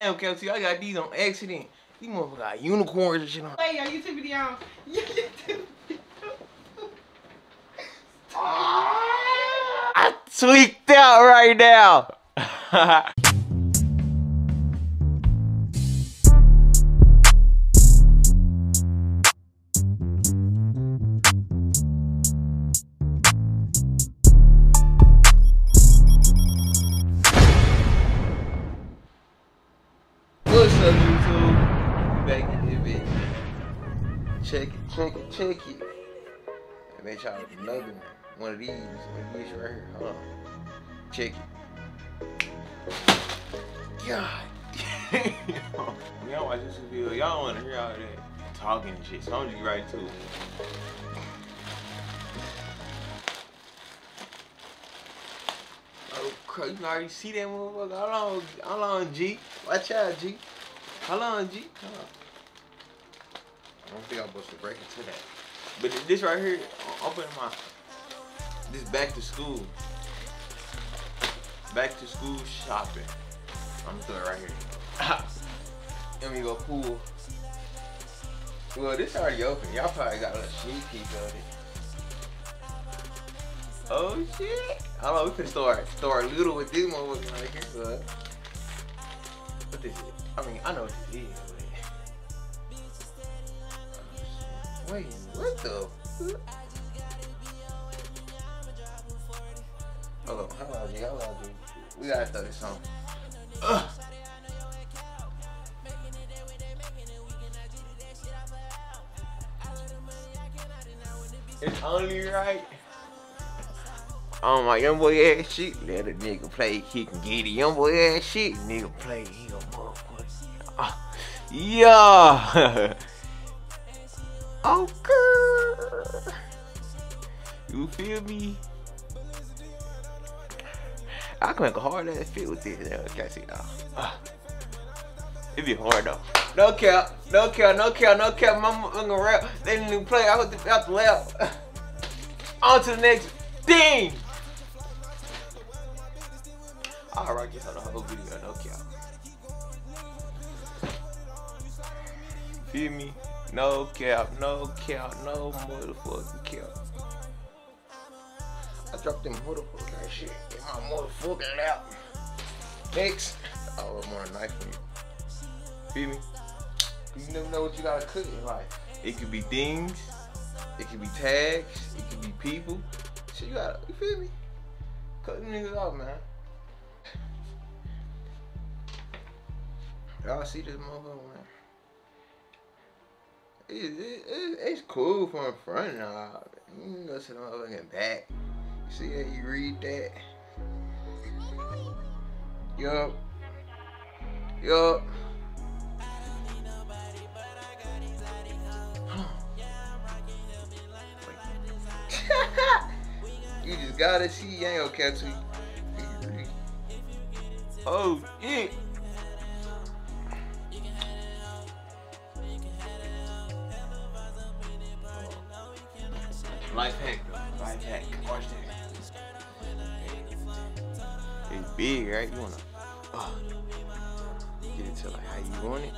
Damn, Kelsey, I got these on accident. These motherfuckers got unicorns and shit on. Hey, your YouTube video. Your YouTube I tweaked out right now. Check it, check it, check it. And make y'all another one. One of these. One of these right here. Hold on. Check it. God damn. we don't watch this video. Y'all want to hear all that talking and shit. So I'm just right to it. Oh, crap. You can already see that motherfucker. Hold on. Hold on, G. Watch out, G. Hold on, G. Hold on. I don't think I'm supposed to break into that. But this right here, I'm putting my this back to school. Back to school shopping. I'm gonna it right here. Let me go pool. Well, this already open. Y'all probably got a little sneak peek of it. Oh shit! I don't know. We could start start little with this motherfucker right here, but what this is? I mean, I know what this is. Wait, what the? Hold on, hold on, G, hold on, G. We gotta throw this on. Ugh. It's only right. Oh my young boy ass shit. Let a nigga play, he can get it. Young boy ass shit. Nigga play, he a motherfucker. Ah, yeah. oh girl. You feel me? I can make a hard ass fit with this. Can't see now. Uh, it be hard though. No cap, no cap, no cap, no cap. Motherfucking rap. They didn't even play. I was out the lap. On to the next thing. I'll Alright, guess on the whole video. No cap. Feel me? No cap, no cap, no motherfucking cap. I dropped them motherfucking shit in my motherfucking lap. Next, oh, I'm on a knife on you. Feel me? You never know what you gotta cook in life. It could be things, it could be tags, it could be people. Shit, you gotta, you feel me? Cut them niggas off, man. Y'all see this motherfucker, man? It, it, it, it's cool from front now. You know, to the motherfucking back. You see how you read that? Yup. Yup. you just gotta see you ain't gonna catch you. Oh shit. Life hack though. Life hack. Watch that. It's big, right? You wanna uh, get it to like how you want it.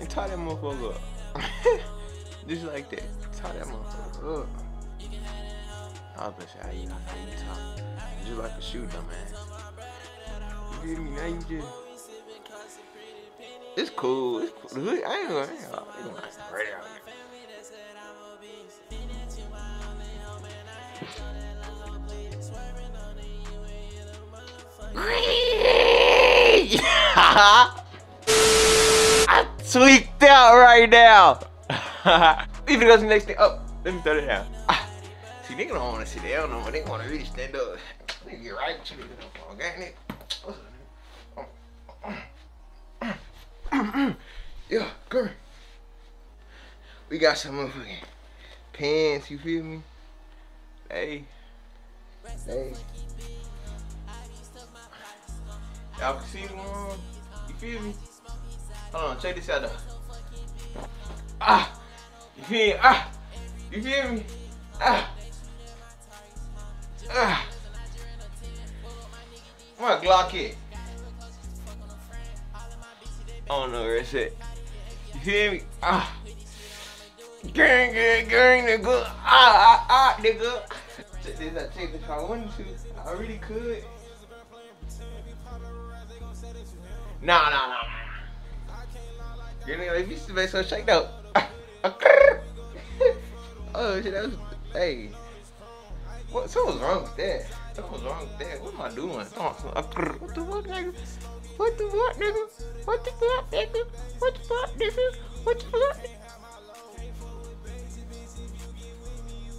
And tie that motherfucker up. Just like that. Tie that motherfucker up. I was gonna say how you how you tie. Just like a shoe, dumbass. You feel me? Now you just it's cool. It's cool. I ain't gonna, I ain't gonna, I ain't gonna right out here. I tweaked out right now. Even goes the next thing. Oh, let me throw it down. Ah. See, nigga don't want to sit down no more. They want to really stand up. Nigga get right with you. Okay, nigga. Yeah, girl. We got some motherfucking pants, you feel me? Hey. Hey. Y'all can see one. You feel me? Hold on, check this out though. Ah! You feel me? Ah! You feel me? Ah! Ah! Where Glock at? I don't know where it's at. You feel me? Ah. Gang, gang, gang, nigga. Ah, ah, ah, nigga. Check this out, check this if I wanted to. I really could. Nah, nah, nah, nah. You nigga, if you still make some shake though. oh shit, that was, hey. What, something was wrong with that. Something was wrong with that. What am I doing? What the fuck, nigga? What the fuck, nigga? What the fuck, nigga? What the fuck, nigga? What the fuck?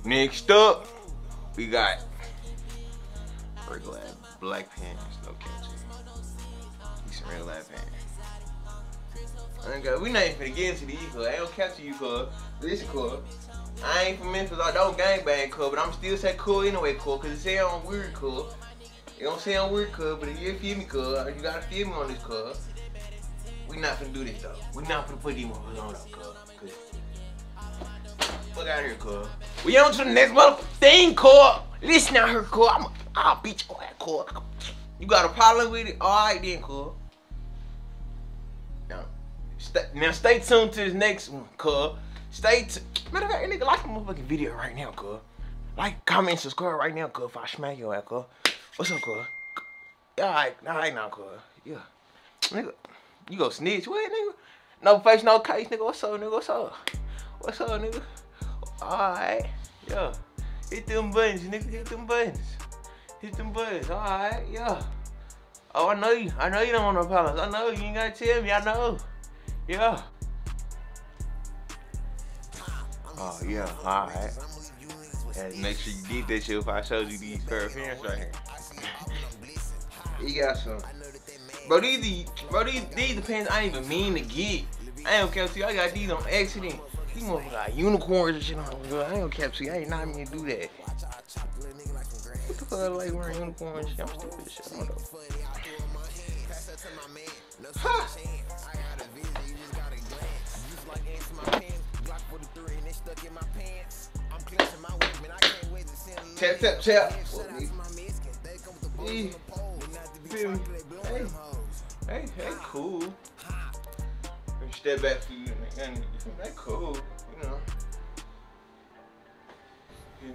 Next up, we got regular black no catching. Pants. Okay, we not even get into these, cause I gonna capture you, cuz. Listen, cuz. I ain't from Memphis, I don't gangbang, cuz, but I'm still say cool anyway, cuz, cause it say I'm weird, cuz. It don't say I'm weird, cuz, but if you feel me, cuz, you gotta feel me on this, cuz. We not finna do this, though. We not finna put these motherfuckers on, though, cuz. Fuck out here, cuz. We on to the next motherfucking thing, cuz. Listen out here, cuz. I'm, I'll beat your ass, cuz. You got a problem with it? Alright then, cuz. Stay, now stay tuned to this next one, cuz. Stay tuned. Matter of fact, nigga, like the motherfucking video right now, cuz. Like, comment, subscribe right now, cuz. If I smack your ass, cuz. What's up, cuz? Alright, alright now, cuz. Yeah. Nigga, you go snitch? What, nigga? No face, no case, nigga. What's up, nigga? What's up? What's up, nigga? Alright. Yeah. Hit them buttons, nigga. Hit them buttons. Hit them buttons. Alright, yeah. Oh, I know you. I know you don't want no problems. I know you ain't gotta tell me. I know. Yeah. Oh, yeah. Alright. And make sure you get that shit if I showed you these pair of pants right here. You got some. Bro, these, the- bro, these, these the pants I ain't even mean to get. I ain't gonna you. I got these on accident. These motherfuckers got unicorns and shit on them. I ain't gonna cap you. I ain't not mean to do that. What the fuck I like wearing unicorns? I'm stupid shit. I don't know. Ha! Tap, tap, tap. Hey, feel me? Hey, hey, hey, cool. Let me step back for you, and that cool, you know.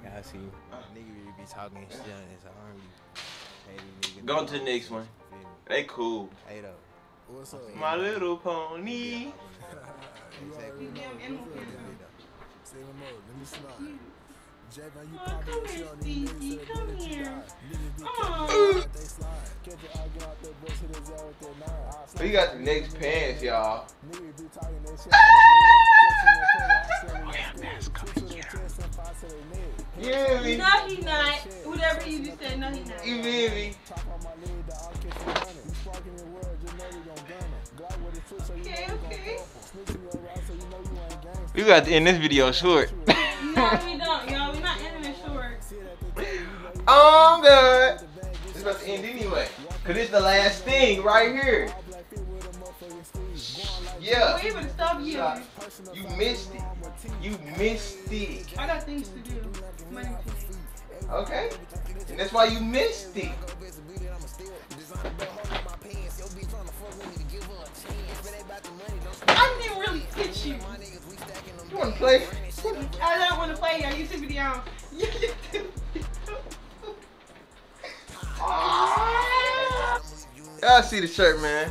Yeah, I see. Uh. Nigga really be talking and shit on this. I don't really pay these niggas. Go to the next one. They cool. Hey though. What's up? My little pony. Exactly. You damn. Say no more. Let me slide. Javon, you Oh, probably come don't here, see all these Stevie. Come you here. die. Niggas be Aw. catching they slide. Catch it, I get out that hit his ass with that nine. I We got the next pants, y'all. Niggas be talking that shit on the neck. Catching that play, I sell it, yeah, I that's sell it. Two to the chest and five to the neck. Yeah, me. No, he not. Whatever you just said, no, he not. You feel me? We got to end this video short. No, we don't, y'all. We're not ending it short. Oh, I'm good. It's about to end anyway. Cause it's the last thing right here. Yeah. We would stop you. You missed it. You missed it. I got things to do. Money Okay? And that's why you missed it. I didn't really hit you. You wanna play? I don't want to play your YouTube video. Y'all see the shirt, man.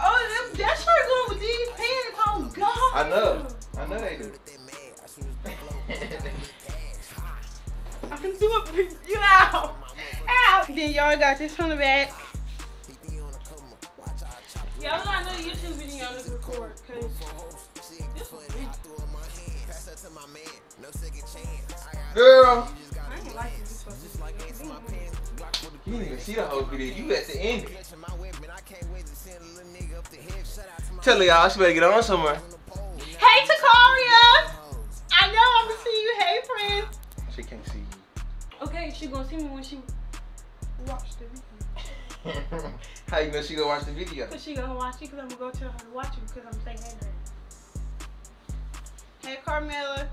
oh, that, that shirt going with these pants. Oh God. I know. I know they do. I can do it for you. Ow. Ow. Then y'all got this from the back. Yeah, I'm not another YouTube video on this record because this was big. Girl. I ain't like this one. You didn't even see the whole video. You at the end. Tell her y'all, she better get on somewhere. Hey, Takaria. I know I'm gonna see you. Hey, friend. She can't see you. Okay, she gonna see me when she watch the video. How you know she gonna watch the video? Cause she gonna watch it. Cause I'm gonna go tell her to watch it. Because I'm saying hey to her. Hey, Carmela.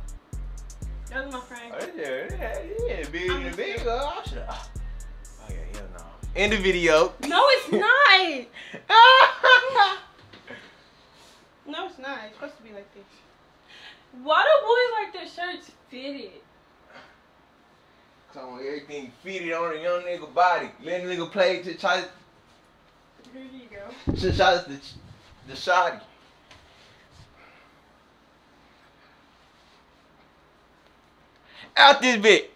Those my friend. Oh, yeah, yeah, yeah. Big and big girl. Uh, oh, I. Oh, yeah, hell no. End the video. No, it's not. no, it's not. It's supposed to be like this. Why do boys like their shirts fitted? Cause I want everything fitted on a young nigga body. Let a nigga play to try. Here you go. To try the, the shoddy. Out this bit.